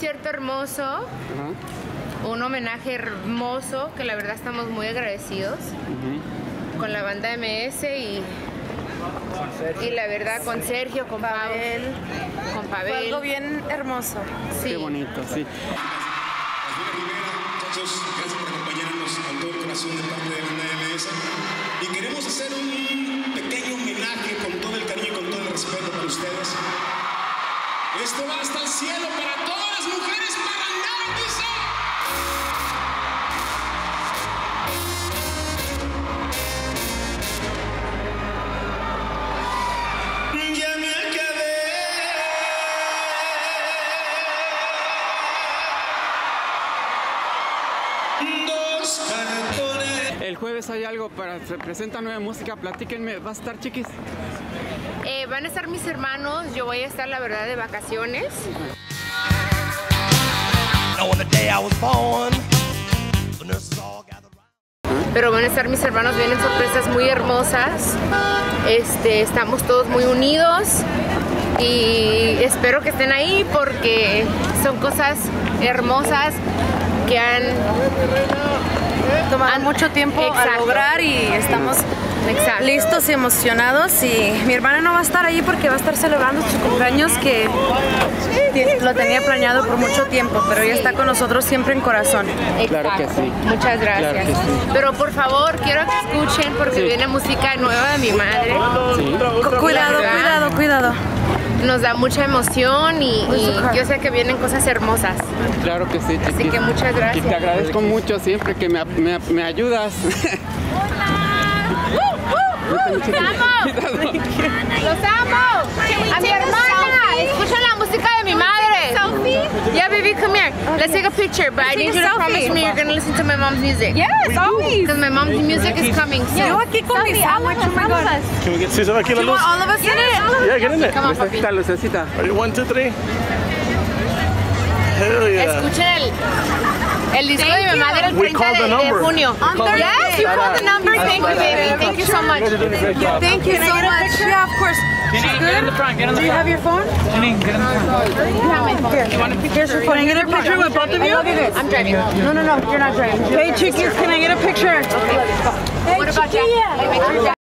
concierto hermoso, un homenaje hermoso que la verdad estamos muy agradecidos con la banda MS y, y la verdad con Sergio, con Pavel, con Fue algo Pavel. bien hermoso. Sí. Qué bonito, sí. Muchachos, gracias por acompañarnos con todo el corazón de parte de Banda MS. Y queremos hacer un pequeño homenaje con todo el cariño y con todo el respeto para ustedes. Esto va hasta el cielo para dos cartones. El jueves hay algo para. Se presenta nueva música. Platíquenme. ¿Va a estar chiquis? Eh, van a estar mis hermanos, yo voy a estar la verdad de vacaciones. Pero van a estar mis hermanos, vienen sorpresas muy hermosas. Este, estamos todos muy unidos y espero que estén ahí porque son cosas hermosas que han Tomado Han- mucho tiempo a lograr y estamos Exacto. listos y emocionados. Y mi hermana no va a estar allí porque va a estar celebrando su cumpleaños que lo tenía planeado por mucho tiempo, pero ella está con nosotros siempre en corazón. Claro que sí. Muchas gracias. Claro que sí. Pero por favor, quiero que escuchen porque Sí. viene música nueva de mi madre. Sí. Cuidado, cuidado, cuidado. Nos da mucha emoción y, y yo sé que vienen cosas hermosas. Claro que sí, chiquis. Así que muchas Y gracias. te agradezco mucho siempre que me, me, me ayudas. ¡Los amo! Baby, come here. Let's take a picture, but I need you to promise me you're gonna listen to my mom's music. Yes, always. Because my mom's music is coming soon. Yo aquí con mi sandwich, oh my God. Can we get Cesar aquí la You want luz? all of us in it? Yeah, get in there. Come on, papi. Lucecita, lucecita. Ready, one, two, three. Hell yeah. Escuchen el, el disco de mi madre el We 30 called de, the de number. junio. On Thursday. Yes, you called the number. Thank you, baby. Thank you so much. Thank you so much. Yeah, of course. Get in the front, get in the Do you have your phone? Janine, get in the front. Here's your phone. Can I get a picture with both of you? I'm driving. No, no, no. You're not driving. Hey, chickies, can I get a picture? What about Jackie? Jackie-